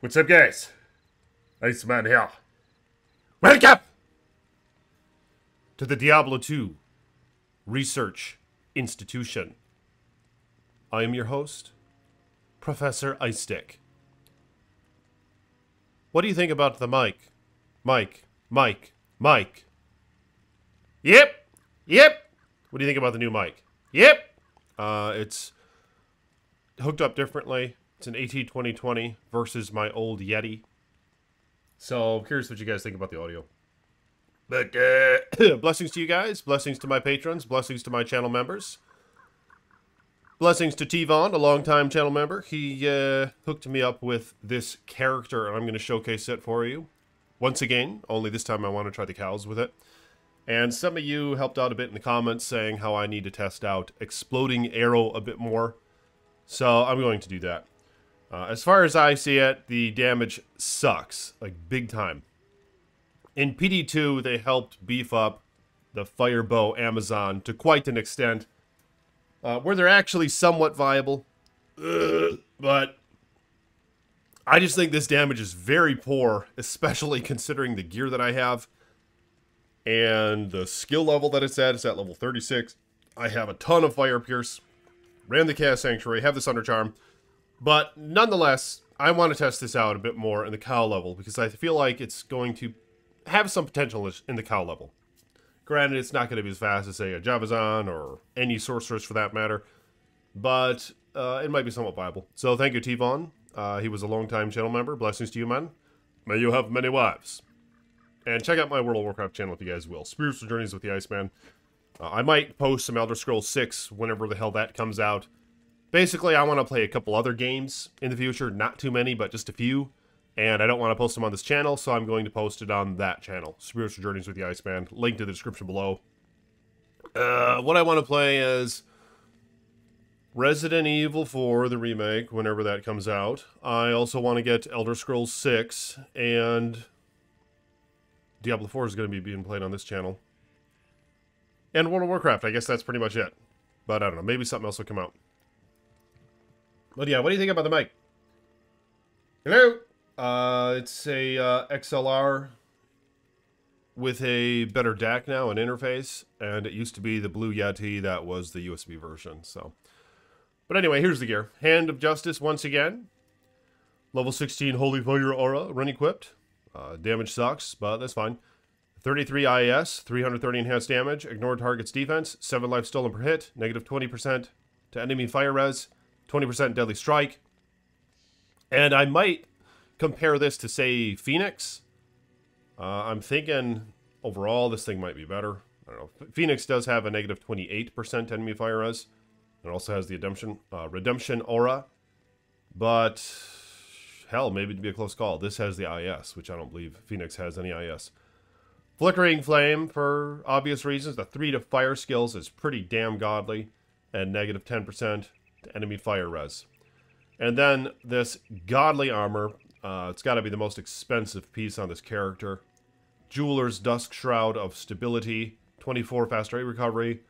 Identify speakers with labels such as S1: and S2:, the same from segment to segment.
S1: What's up, guys? Iceman here. Welcome to the Diablo 2 Research Institution. I am your host, Professor Ice Stick. What do you think about the mic? Mike, Mike, Mike. Yep, yep. What do you think about the new mic? Yep. Uh, it's hooked up differently. It's an AT 2020 versus my old Yeti. So I'm curious what you guys think about the audio. But uh, blessings to you guys, blessings to my patrons, blessings to my channel members. Blessings to T-Von, a longtime channel member. He uh, hooked me up with this character, and I'm going to showcase it for you. Once again, only this time I want to try the cows with it. And some of you helped out a bit in the comments saying how I need to test out Exploding Arrow a bit more. So I'm going to do that. Uh, as far as I see it, the damage sucks, like big time. In PD2, they helped beef up the Firebow Amazon to quite an extent, uh, where they're actually somewhat viable. Ugh, but I just think this damage is very poor, especially considering the gear that I have and the skill level that it's at. It's at level 36. I have a ton of Fire Pierce, ran the Chaos Sanctuary, have this Sunder Charm. But nonetheless, I want to test this out a bit more in the cow level because I feel like it's going to have some potential in the cow level. Granted, it's not going to be as fast as, say, a Javazon or any sorceress for that matter, but uh, it might be somewhat viable. So thank you, T-Von. Uh, he was a long-time channel member. Blessings to you, man. May you have many wives. And check out my World of Warcraft channel if you guys will. Spiritual Journeys with the Iceman. Uh, I might post some Elder Scrolls 6 whenever the hell that comes out. Basically, I want to play a couple other games in the future. Not too many, but just a few. And I don't want to post them on this channel, so I'm going to post it on that channel. Spiritual Journeys with the Iceman. Link to the description below. Uh, what I want to play is Resident Evil 4, the remake, whenever that comes out. I also want to get Elder Scrolls 6, and Diablo 4 is going to be being played on this channel. And World of Warcraft, I guess that's pretty much it. But I don't know, maybe something else will come out. Yeah, what do you think about the mic? Hello? Uh, it's a uh, XLR with a better DAC now, an interface, and it used to be the Blue Yeti that was the USB version, so. But anyway, here's the gear. Hand of Justice once again. Level 16 Holy Fire Aura, run equipped. Uh, damage sucks, but that's fine. 33 IS, 330 enhanced damage, ignore target's defense, 7 life stolen per hit, negative 20% to enemy fire res, 20% deadly strike. And I might compare this to, say, Phoenix. Uh, I'm thinking overall this thing might be better. I don't know. Phoenix does have a negative 28% enemy fire res. It also has the redemption, uh, redemption aura. But hell, maybe it'd be a close call. This has the IS, which I don't believe Phoenix has any IS. Flickering Flame, for obvious reasons. The 3 to fire skills is pretty damn godly. And negative 10% to enemy fire res. And then this godly armor. Uh, it's got to be the most expensive piece on this character. Jeweler's Dusk Shroud of Stability. 24 fast rate recovery.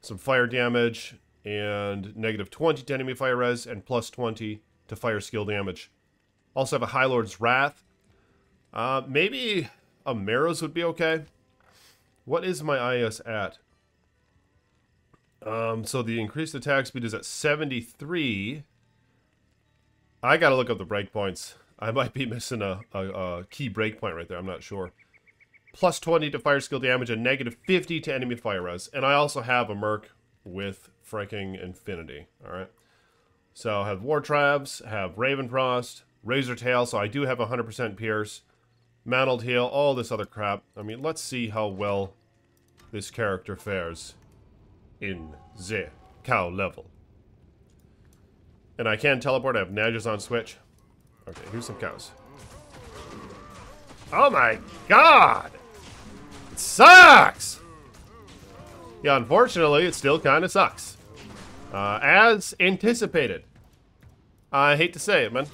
S1: Some fire damage. And negative 20 to enemy fire res. And plus 20 to fire skill damage. Also have a High Lord's Wrath. Uh, maybe a would be okay. What is my IS at? Um, so the increased attack speed is at 73. I gotta look up the breakpoints. I might be missing a, a, a key breakpoint right there. I'm not sure. Plus 20 to fire skill damage and negative 50 to enemy fire res. And I also have a Merc with freaking Infinity. Alright. So I have War Traps, have Ravenfrost, Razor Tail, so I do have 100% Pierce, Manald Heal, all this other crap. I mean, let's see how well this character fares in the cow level. And I can teleport, I have Najas on Switch. Okay, here's some cows. Oh my god! It sucks! Yeah, unfortunately, it still kind of sucks. Uh, as anticipated. I hate to say it, man.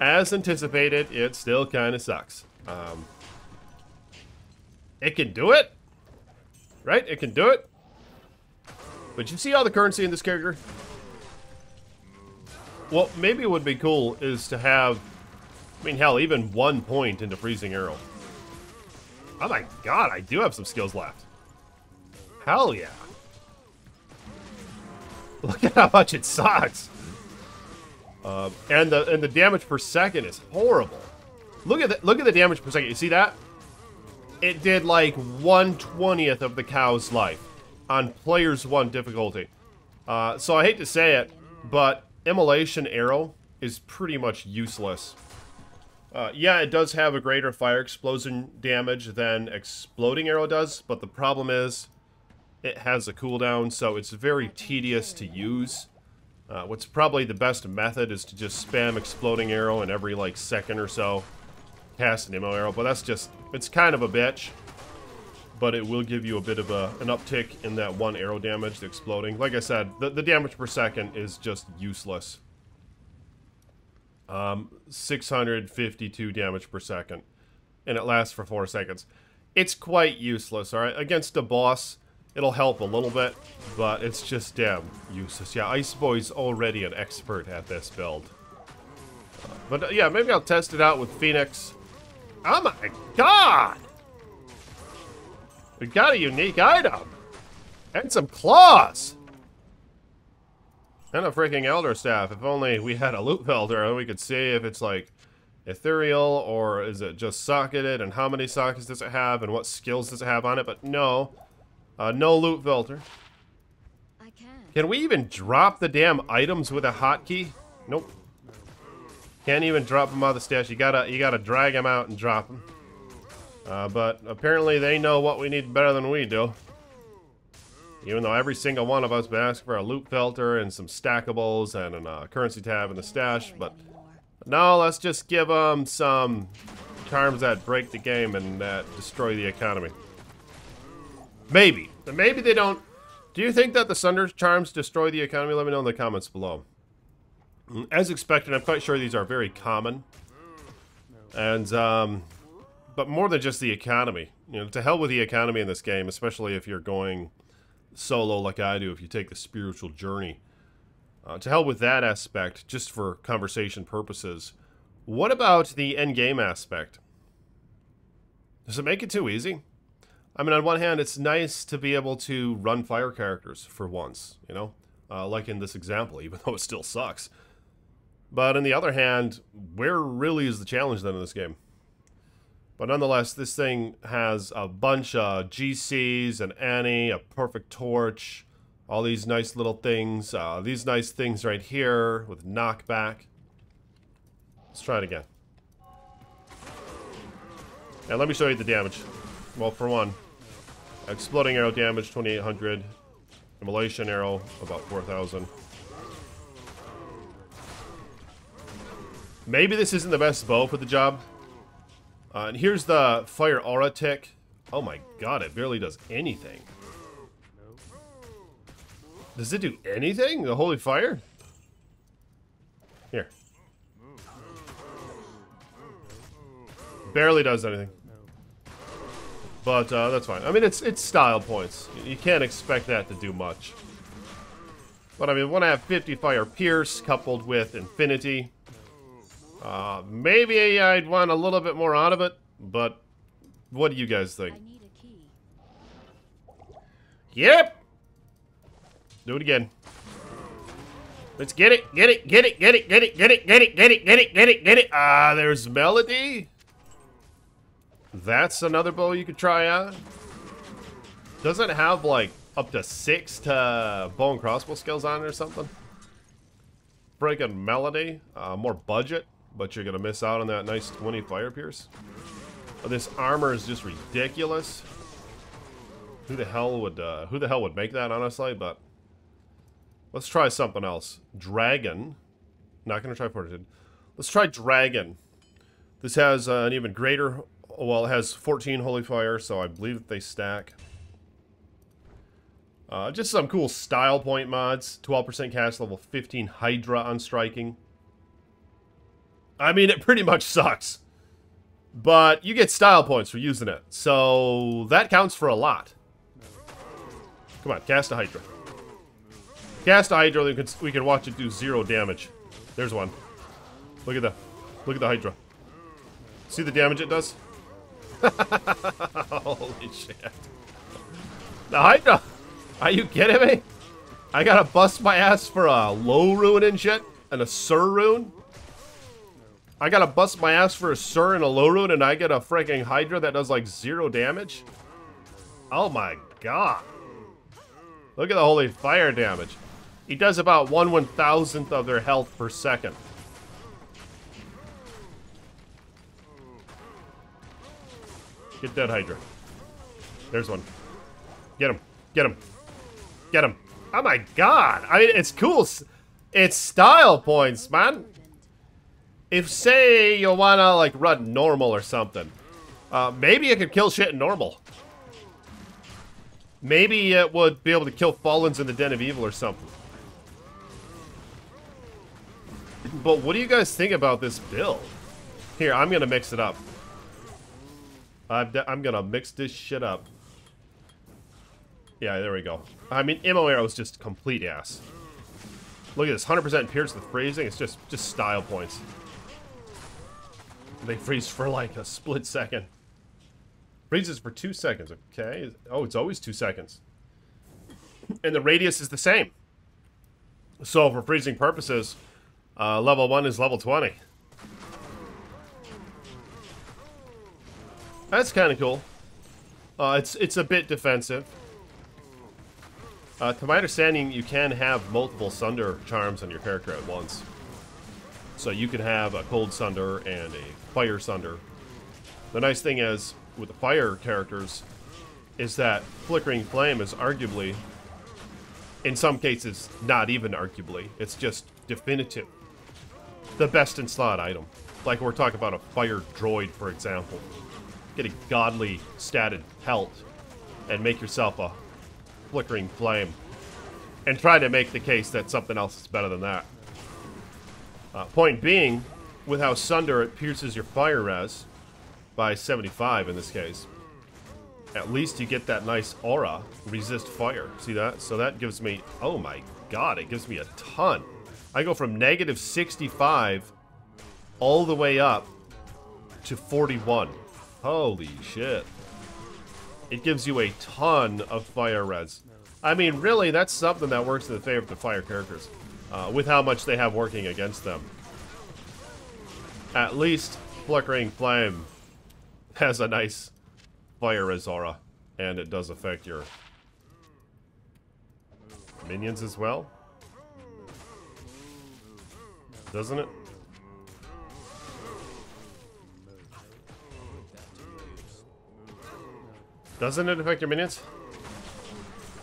S1: As anticipated, it still kind of sucks. Um, it can do it, right? It can do it. But you see all the currency in this character? Well, maybe it would be cool is to have I mean, hell, even one point into Freezing Arrow. Oh my god, I do have some skills left. Hell yeah. Look at how much it sucks. Uh, and the and the damage per second is horrible. Look at the, look at the damage per second. You see that? It did like one twentieth of the cow's life on players one difficulty. Uh, so I hate to say it, but immolation arrow is pretty much useless. Uh, yeah, it does have a greater fire explosion damage than exploding arrow does, but the problem is it has a cooldown, so it's very tedious to use. Uh, what's probably the best method is to just spam exploding arrow and every like second or so cast an Immo arrow, but that's just, it's kind of a bitch. But it will give you a bit of a, an uptick in that one arrow damage, the exploding. Like I said, the, the damage per second is just useless. Um, 652 damage per second. And it lasts for 4 seconds. It's quite useless, alright? Against a boss, it'll help a little bit, but it's just damn useless. Yeah, Ice Boy's already an expert at this build. But uh, yeah, maybe I'll test it out with Phoenix. Oh my god! We got a unique item! And some claws! And a freaking Elder Staff. If only we had a Loot Filter, we could see if it's like ethereal or is it just socketed and how many sockets does it have and what skills does it have on it. But no, uh, no Loot Filter. Can. can we even drop the damn items with a hotkey? Nope. Can't even drop them out of the stash. You gotta, you gotta drag them out and drop them. Uh, but apparently they know what we need better than we do. Even though every single one of us been asking for a loot filter and some stackables and a uh, currency tab in the stash, but no, let's just give them some charms that break the game and that destroy the economy. Maybe. Maybe they don't. Do you think that the Sunder charms destroy the economy? Let me know in the comments below. As expected, I'm quite sure these are very common. And, um, but more than just the economy. You know, to hell with the economy in this game, especially if you're going solo like I do, if you take the spiritual journey. Uh, to hell with that aspect, just for conversation purposes. What about the end game aspect? Does it make it too easy? I mean, on one hand, it's nice to be able to run fire characters for once, you know? Uh, like in this example, even though it still sucks. But on the other hand, where really is the challenge then in this game? But nonetheless, this thing has a bunch of GCs, an Annie, a perfect torch, all these nice little things. Uh, these nice things right here with knockback. Let's try it again. And let me show you the damage. Well, for one, exploding arrow damage 2800, immolation arrow about 4000. Maybe this isn't the best bow for the job. Uh, and here's the fire aura tick. Oh my god, it barely does anything. Does it do anything? The holy fire? Here. Barely does anything. But uh, that's fine. I mean, it's it's style points. You can't expect that to do much. But I mean, when I have 50 fire pierce coupled with infinity, uh, maybe I'd want a little bit more out of it, but what do you guys think? Yep! Do it again. Let's get it, get it, get it, get it, get it, get it, get it, get it, get it, get it, get it. Ah, there's Melody. That's another bow you could try out. Does it have like up to six to bow and crossbow skills on it or something? Freaking Melody. Uh, more budget but you're gonna miss out on that nice 20 fire pierce. Oh, this armor is just ridiculous. Who the hell would uh, who the hell would make that honestly? But let's try something else. Dragon. Not gonna try fortitude. Let's try dragon. This has uh, an even greater. Well, it has 14 holy fire, so I believe that they stack. Uh, just some cool style point mods. 12% cast level, 15 Hydra on striking. I mean, it pretty much sucks. But you get style points for using it. So that counts for a lot. Come on, cast a Hydra. Cast a Hydra, we can, we can watch it do zero damage. There's one. Look at the, look at the Hydra. See the damage it does? Holy shit. The Hydra! Are you kidding me? I gotta bust my ass for a Lo rune and shit? And a Sur rune? I gotta bust my ass for a Sur and a Lo rune and I get a freaking Hydra that does like zero damage? Oh my god. Look at the holy fire damage. He does about one one thousandth of their health per second. Get that Hydra. There's one. Get him. Get him. Get him. Oh my god. I mean, it's cool. It's style points, man. If, say, you wanna, like, run normal or something, uh, maybe it could kill shit in normal. Maybe it would be able to kill Fallens in the Den of Evil or something. But what do you guys think about this build? Here, I'm gonna mix it up. I'm, I'm gonna mix this shit up. Yeah, there we go. I mean, Immo Arrow is just complete ass. Look at this, 100% pierce with phrasing. It's just just style points. They freeze for like a split second. Freezes for two seconds, okay? Oh, it's always two seconds. And the radius is the same. So for freezing purposes, uh, level 1 is level 20. That's kind of cool. Uh, it's it's a bit defensive. Uh, to my understanding, you can have multiple Sunder charms on your character at once. So you can have a Cold Sunder and a Fire Sunder. The nice thing is, with the Fire characters, is that Flickering Flame is arguably, in some cases, not even arguably, it's just definitive. The best in slot item. Like we're talking about a Fire Druid, for example. Get a godly statted pelt and make yourself a flickering flame. And try to make the case that something else is better than that. Uh, point being, with how Sunder it pierces your fire res by 75 in this case, at least you get that nice aura, resist fire. See that? So that gives me, oh my god, it gives me a ton. I go from negative 65 all the way up to 41. Holy shit. It gives you a ton of fire res. I mean, really, that's something that works in the favor of the fire characters. Uh, with how much they have working against them. At least Flickering Flame has a nice fire aura. And it does affect your minions as well. Doesn't it? Doesn't it affect your minions?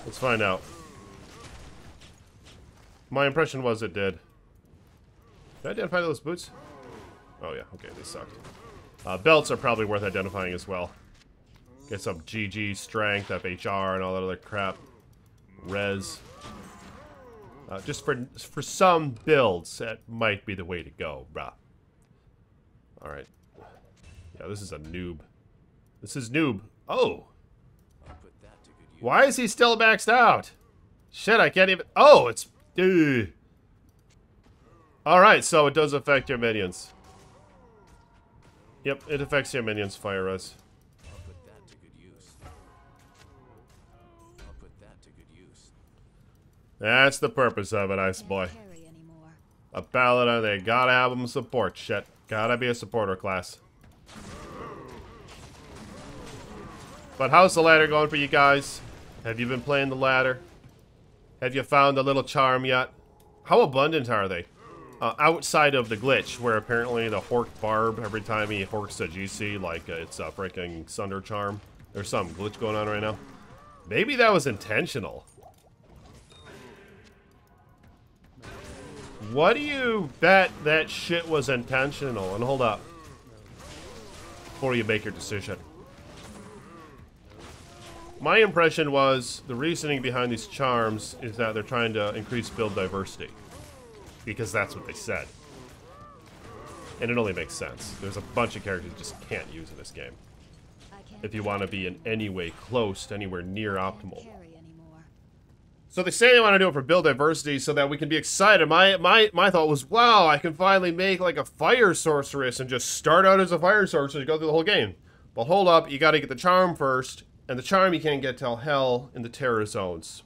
S1: Let's find out. My impression was it did. Did I identify those boots? Oh yeah, okay, they sucked. Uh, belts are probably worth identifying as well. Get some GG, strength, FHR, and all that other crap. Res. Uh, just for for some builds, that might be the way to go, bruh. Alright. Yeah, this is a noob. This is noob. Oh! Why is he still maxed out? Shit, I can't even... Oh, it's... Alright, so it does affect your minions. Yep, it affects your minions, fire us. That's the purpose of it, ice boy. A paladin, they gotta have them support shit. Gotta be a supporter class. But how's the ladder going for you guys? Have you been playing the ladder? Have you found a little charm yet? How abundant are they? Uh, outside of the glitch, where apparently the Hork Barb, every time he horks a GC, like uh, it's a freaking Sunder charm. There's some glitch going on right now. Maybe that was intentional. What do you bet that shit was intentional? And hold up. Before you make your decision. My impression was the reasoning behind these charms is that they're trying to increase build diversity. Because that's what they said. And it only makes sense. There's a bunch of characters you just can't use in this game. If you want to be in any way close to anywhere near optimal. So they say they want to do it for build diversity so that we can be excited. My my my thought was, wow, I can finally make like a fire sorceress and just start out as a fire sorceress and go through the whole game. But hold up, you got to get the charm first, and the charm you can't get till hell in the terror zones.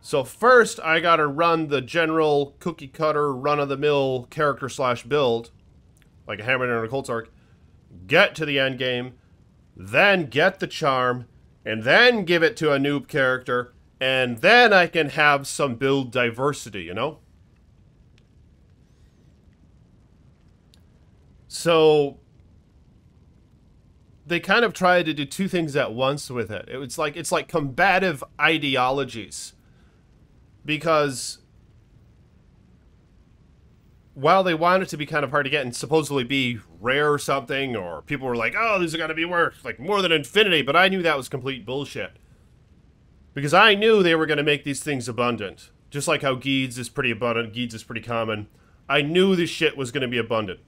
S1: So first, I got to run the general cookie cutter run of the mill character slash build, like a hammer and a cold arc. Get to the end game, then get the charm, and then give it to a noob character and then I can have some build diversity, you know? So they kind of tried to do two things at once with it. It's like it's like combative ideologies. Because while they wanted to be kind of hard to get and supposedly be rare or something, or people were like, oh, these are gonna be worth like more than infinity, but I knew that was complete bullshit. Because I knew they were going to make these things abundant. Just like how Gheed's is pretty abundant, Gheed's is pretty common. I knew this shit was going to be abundant.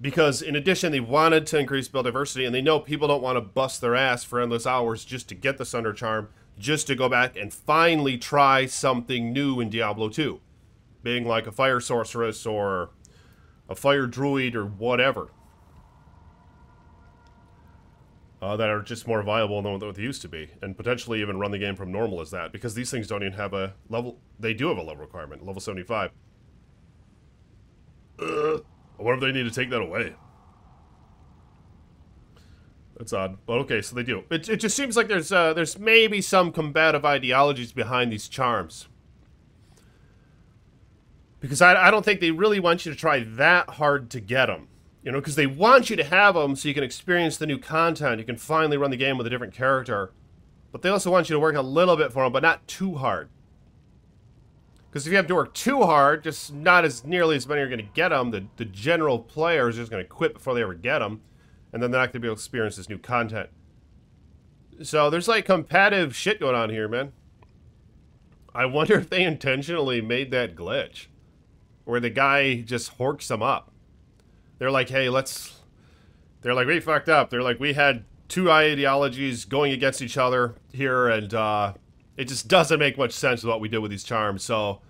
S1: Because in addition, they wanted to increase build diversity, and they know people don't want to bust their ass for endless hours just to get the Sunder Charm, just to go back and finally try something new in Diablo 2. Being like a Fire Sorceress or a Fire Druid or whatever uh, that are just more viable than what they used to be, and potentially even run the game from normal as that, because these things don't even have a level. They do have a level requirement, level 75. Uh, what if they need to take that away? That's odd, but okay, so they do. It, it just seems like there's uh, there's maybe some combative ideologies behind these charms. Because I, I don't think they really want you to try that hard to get them. You know, because they want you to have them so you can experience the new content. You can finally run the game with a different character. But they also want you to work a little bit for them, but not too hard. Because if you have to work too hard, just not as nearly as many are going to get them. The, the general player is just going to quit before they ever get them. And then they're not going to be able to experience this new content. So there's like competitive shit going on here, man. I wonder if they intentionally made that glitch. Where the guy just horks them up they're like, hey, let's. They're like, we fucked up. They're like, we had two ideologies going against each other here, and uh, it just doesn't make much sense what we did with these charms. So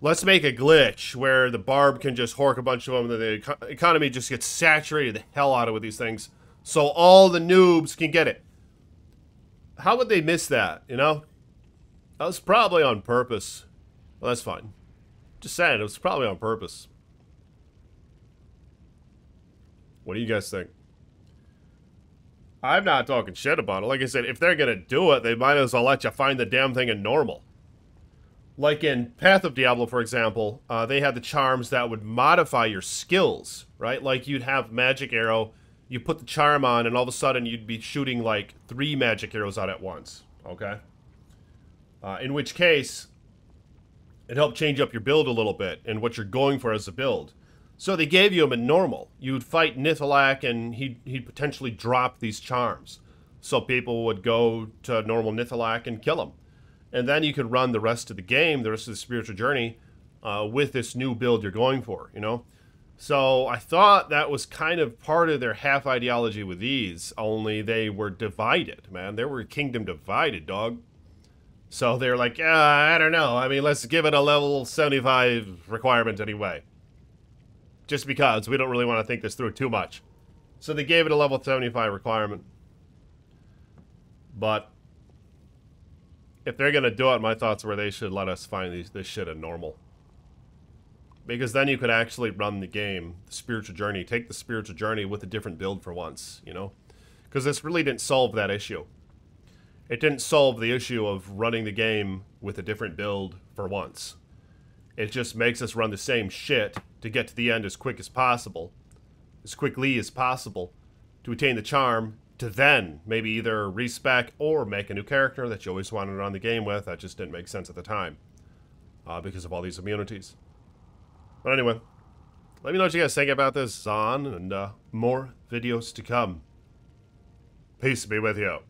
S1: let's make a glitch where the barb can just hork a bunch of them, and the economy just gets saturated the hell out of with these things, so all the noobs can get it. How would they miss that? You know, that was probably on purpose. Well, that's fine. Just saying, it was probably on purpose. What do you guys think? I'm not talking shit about it. Like I said, if they're to do it, they might as well let you find the damn thing in normal. Like in Path of Diablo, for example, uh, they had the charms that would modify your skills, right? Like you'd have Magic Arrow, you put the charm on, and all of a sudden you'd be shooting like three Magic Arrows out at once, okay? Uh, in which case, it helped change up your build a little bit and what you're going for as a build. So they gave you him in normal. You'd fight Nihlathak and he'd, he'd potentially drop these charms. So people would go to normal Nihlathak and kill him. And then you could run the rest of the game, the rest of the spiritual journey, uh, with this new build you're going for, you know? So I thought that was kind of part of their half ideology with these, only they were divided, man. They were kingdom divided, dog. So they're like, uh, I don't know. I mean, let's give it a level 75 requirement anyway just because we don't really want to think this through too much. So they gave it a level 75 requirement. But if they're to do it, my thoughts were they should let us find these, this shit in normal. Because then you could actually run the game, the spiritual journey, take the spiritual journey with a different build for once, you know? Because this really didn't solve that issue. It didn't solve the issue of running the game with a different build for once. It just makes us run the same shit to get to the end as quick as possible, as quickly as possible, to attain the charm, to then maybe either respec or make a new character that you always wanted on the game with. That just didn't make sense at the time uh, because of all these immunities. But anyway, let me know what you guys think about this, Zon, and uh, more videos to come. Peace be with you.